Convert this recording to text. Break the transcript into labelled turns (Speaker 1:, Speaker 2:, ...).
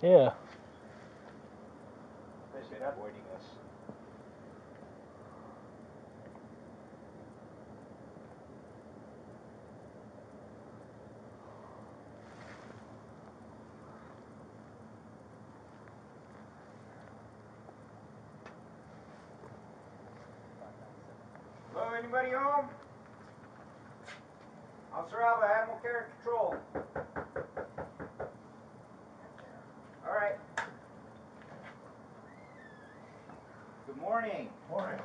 Speaker 1: Yeah.
Speaker 2: They've avoiding us. Hello, anybody home? Officer Alba, Animal Care Control. All right. Good morning. Morning.